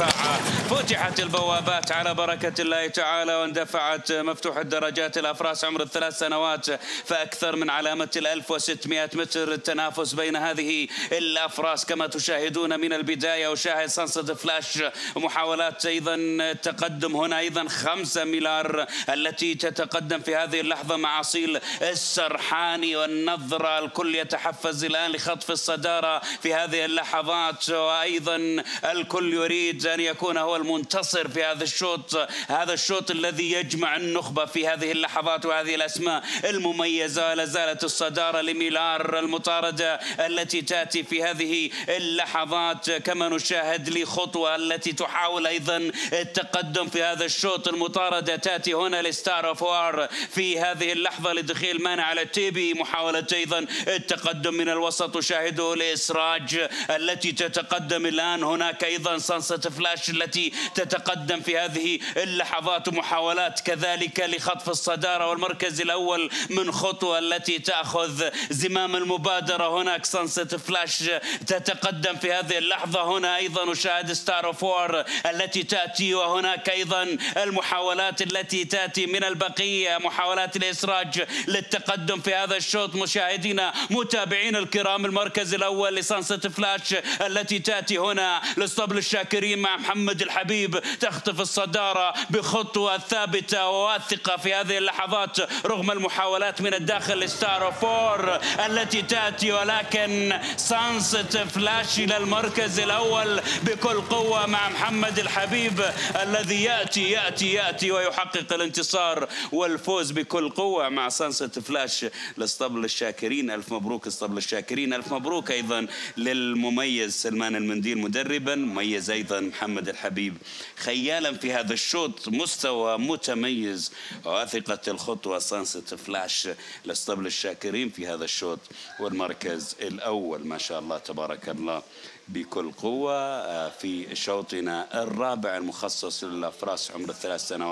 المدفع فتحت البوابات على بركة الله تعالى واندفعت مفتوح الدرجات الأفراس عمر الثلاث سنوات فأكثر من علامة ال 1600 متر التنافس بين هذه الأفراس كما تشاهدون من البداية. أشاهد سانسد فلاش محاولات أيضا التقدم هنا أيضا خمسة ميلار التي تتقدم في هذه اللحظة مع أصيل السرحاني. والنظرة الكل يتحفز الآن لخطف الصدارة في هذه اللحظات وأيضا الكل يريد أن يكون هو المنتصر في هذا الشوط هذا الشوط الذي يجمع النخبة في هذه اللحظات وهذه الأسماء المميزة. لا زالت الصدارة لميلار المطاردة التي تأتي في هذه اللحظات. كما نشاهد لخطوة التي تحاول أيضا التقدم في هذا الشوط. المطاردة تأتي هنا لستار أوف وار في هذه اللحظة لدخيل مانع على تيبي. محاولة أيضا التقدم من الوسط. تشاهده لإسراج التي تتقدم الآن. هناك أيضا سانست فلاش التي تتقدم في هذه اللحظات محاولات كذلك لخطف الصدارة والمركز الأول من خطوة التي تأخذ زمام المبادرة. هناك سانست فلاش تتقدم في هذه اللحظة. هنا أيضا نشاهد ستار أوف وار التي تأتي وهناك أيضا المحاولات التي تأتي من البقية محاولات الإسراج للتقدم في هذا الشوط. مشاهدينا متابعين الكرام المركز الأول لسانست فلاش التي تأتي هنا. لاسطبل الشاكرين مع محمد الحبيب تخطف الصدارة بخطوة ثابتة وواثقة في هذه اللحظات رغم المحاولات من الداخل لستار التي تأتي. ولكن سانست فلاش إلى المركز الأول بكل قوة مع محمد الحبيب الذي يأتي يأتي يأتي ويحقق الانتصار والفوز بكل قوة مع سانست فلاش لاسطبل الشاكرين. ألف مبروك اسطبل الشاكرين. ألف مبروك أيضا للمميز سلمان المنديل مدربا مميز أيضا محمد الحبيب. خيالا في هذا الشوط مستوى متميز. واثقة الخطوة سانست فلاش لاسطبل الشاكرين في هذا الشوط والمركز الأول. ما شاء الله تبارك الله بكل قوة في شوطنا الرابع المخصص للأفراس عمر الثلاث سنوات.